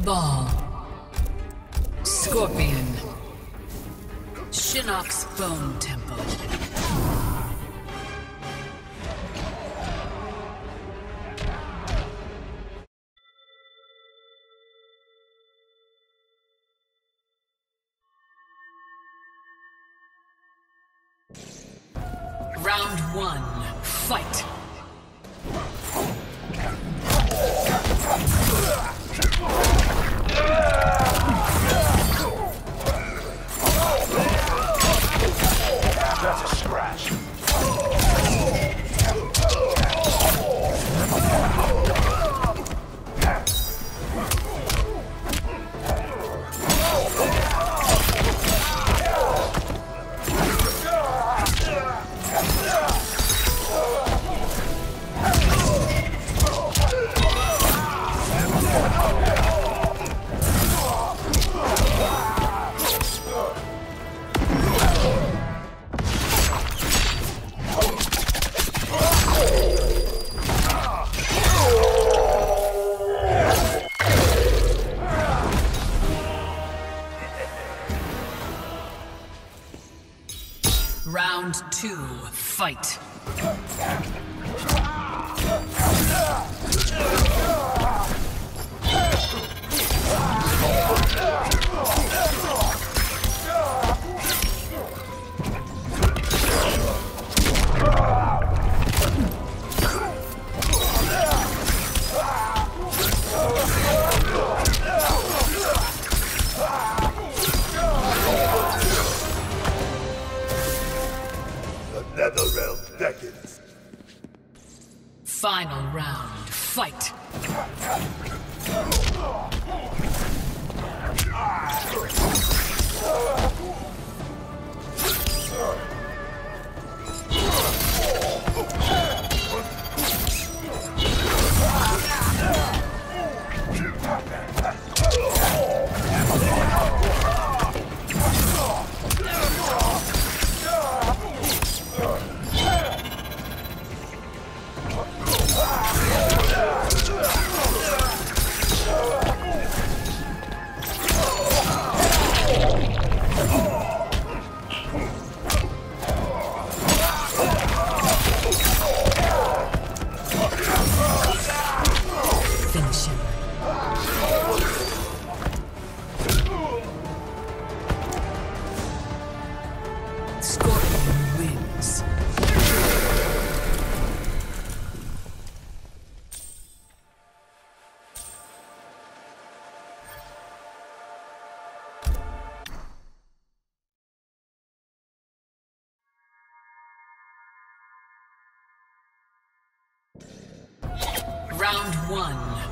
Kabal. Scorpion. Shinnok's Bone Temple. Round one, fight. Round two, fight. Netherrealm beckons. Final round, fight. Finish one,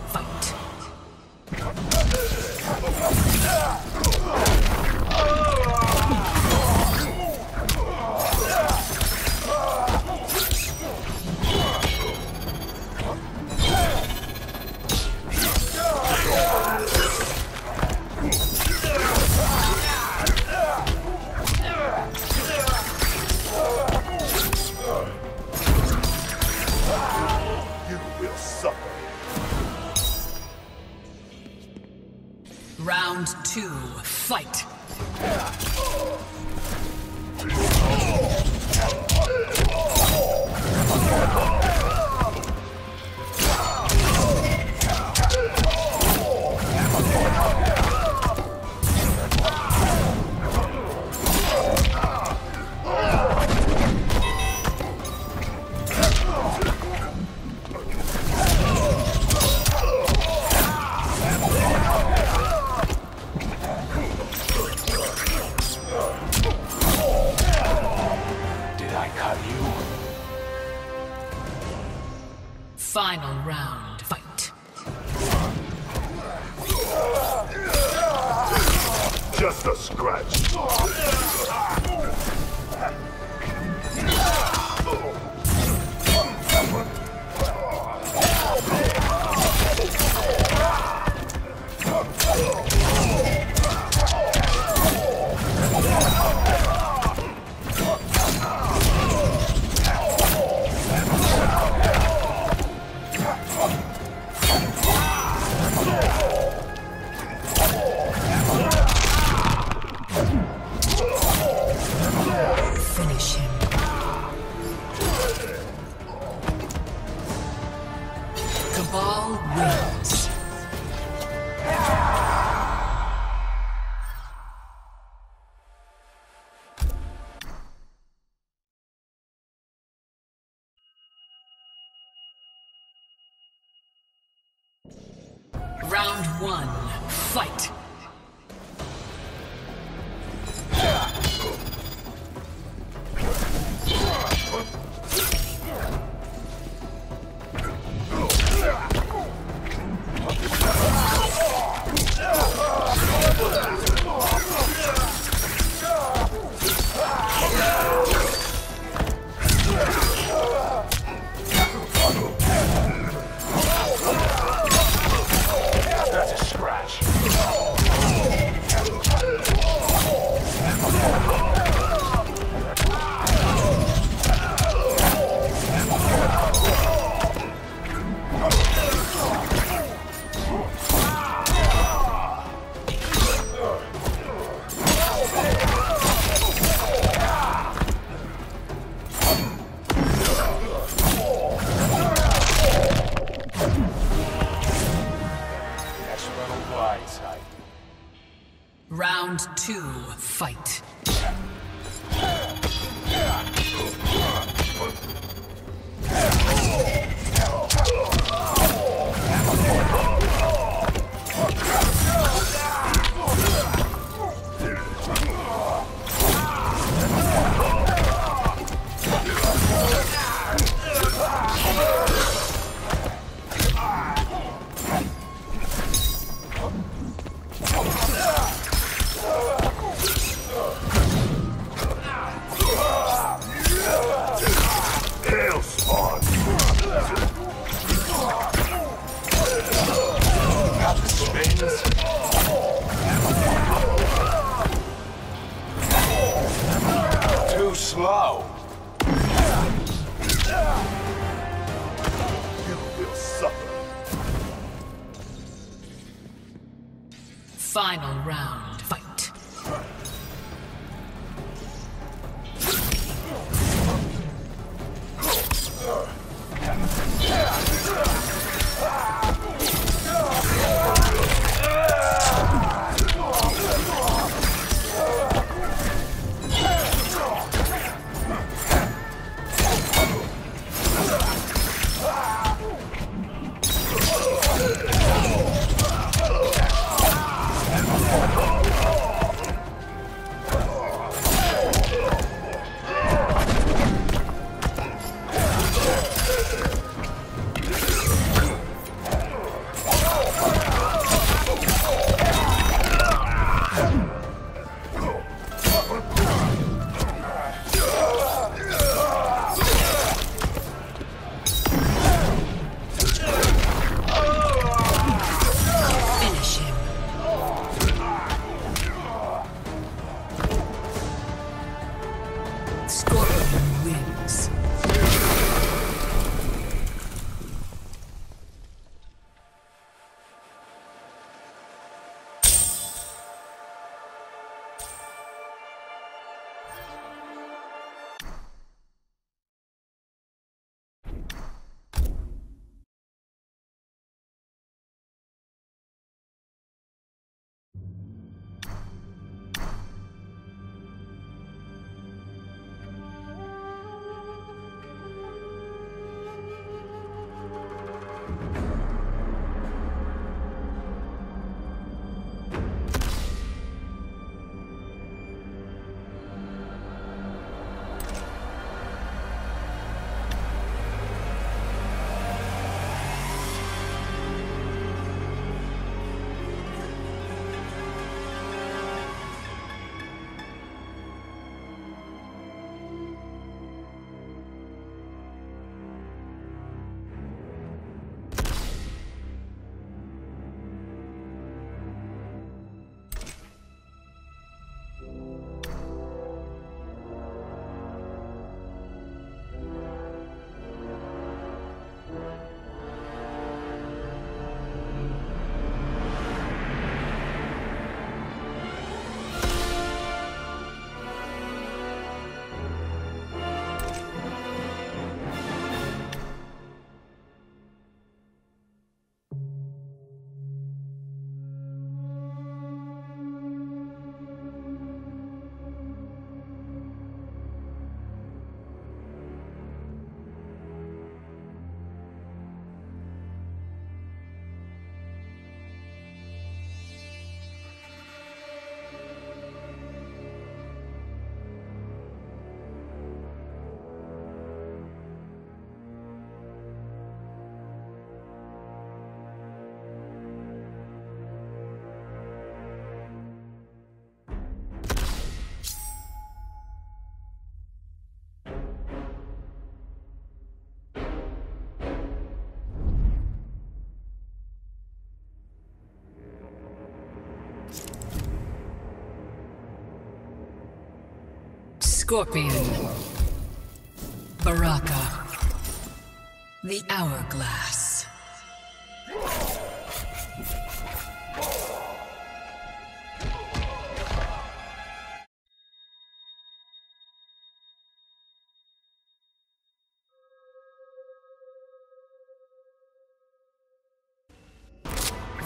Kabal wins. Slow. You will suffer. Final round, Scorpion. Baraka. The Hourglass.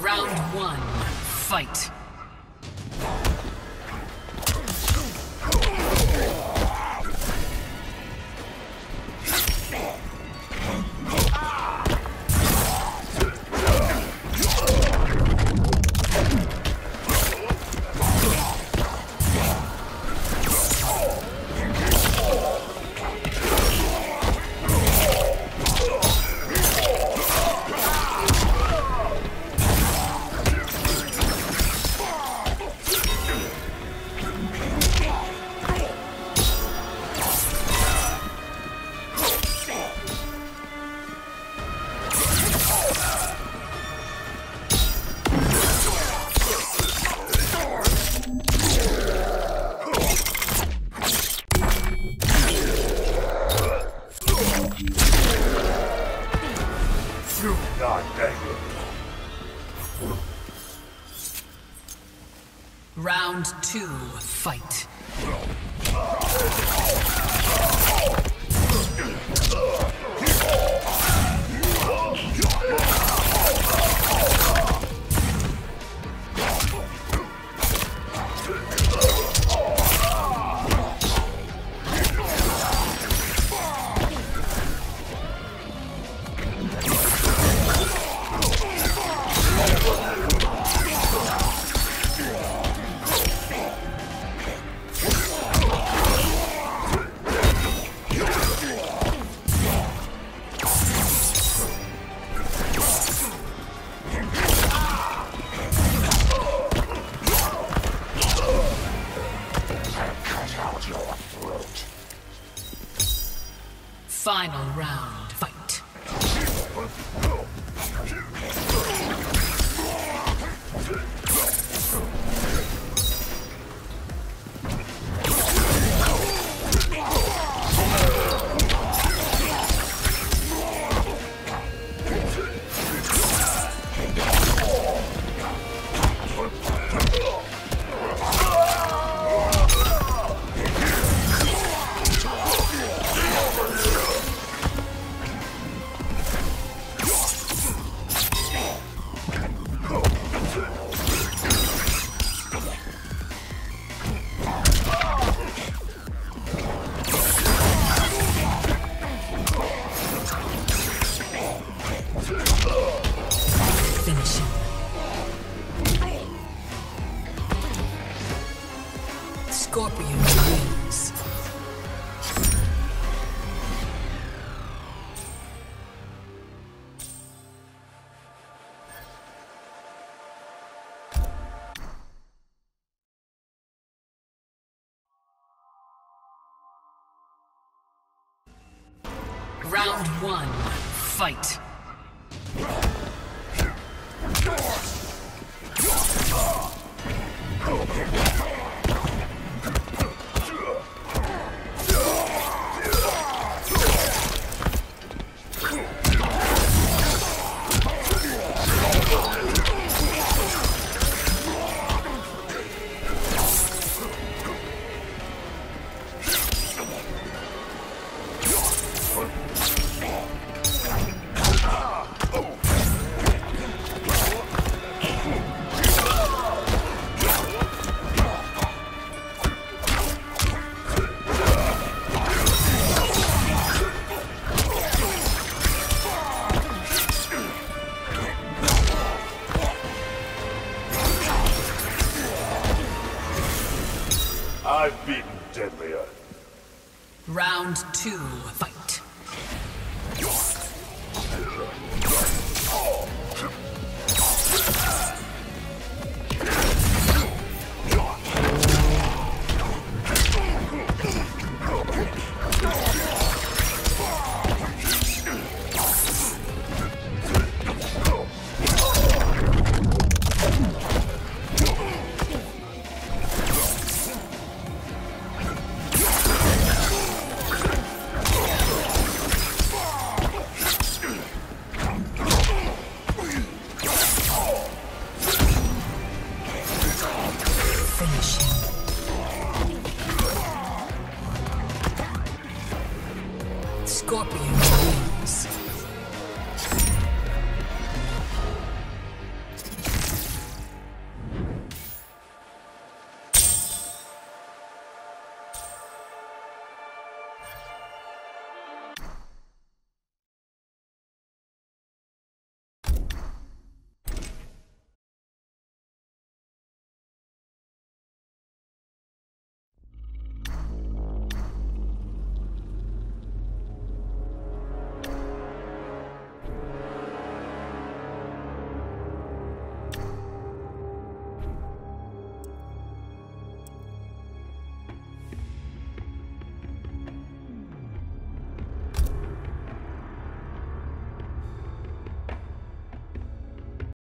Round one, fight. Two, fight. Final round, fight. Round one, fight. area. Round two, fight.